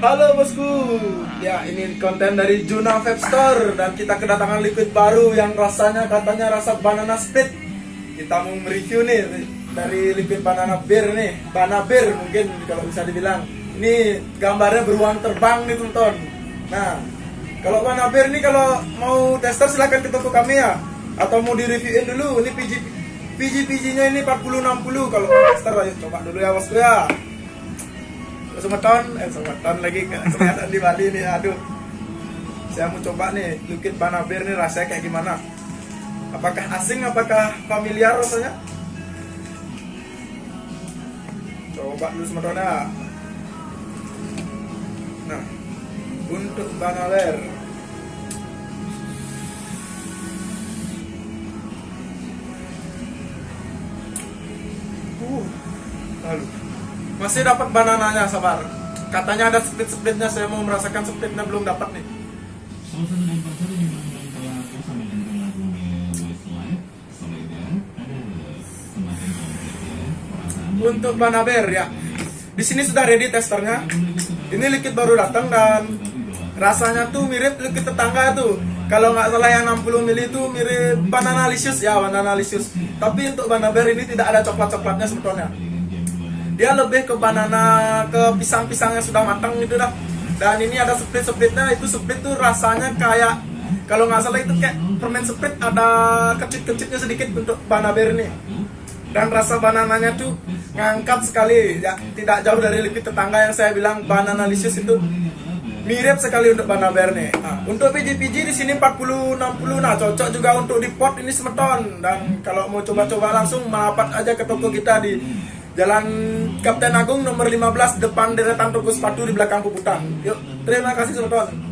Halo bosku, ya ini konten dari Juna Vape dan kita kedatangan liquid baru yang rasanya katanya rasa banana split. Kita mau mereview nih dari liquid banana beer nih, banana beer mungkin kalau bisa dibilang. Ini gambarnya beruang terbang nih teman Nah, kalau banana beer ini kalau mau tester silahkan ke toko kami ya, atau mau direviewin dulu. Ini PG PG PG-nya ini 40 60 kalau tester ayo coba dulu ya bosku ya semeton eh semeton lagi kelihatan di Bali nih aduh. Saya mau coba nih liquid banabir nih rasanya kayak gimana? Apakah asing apakah familiar rasanya? Coba dulu semetonnya nah untuk banabir uh lalu masih dapat banananya sabar. Katanya ada split splitnya. Saya mau merasakan splitnya belum dapat nih. Untuk banaber ya. Di sini sudah ready testernya. Ini liquid baru datang dan rasanya tuh mirip liquid tetangga tuh. Kalau nggak salah yang 60 ml itu mirip banana licious ya, banana licious. Tapi untuk banaber ini tidak ada coklat-coklatnya sebetulnya dia lebih ke banana ke pisang-pisang yang sudah matang gitu dah. Dan ini ada split splitnya itu split tuh rasanya kayak kalau nggak salah itu kayak permen split ada kecil-kecilnya sedikit untuk banaber ini dan rasa banananya tuh ngangkat sekali ya tidak jauh dari liquid tetangga yang saya bilang banana licious itu mirip sekali untuk banaber nih. Nah, untuk PG-PG di sini 40 60 nah cocok juga untuk di pot ini semeton. Dan kalau mau coba-coba langsung merapat aja ke toko kita di Jalan Kapten Agung nomor 15 depan deretan toko sepatu di belakang Puputan. Yuk, terima kasih teman-teman.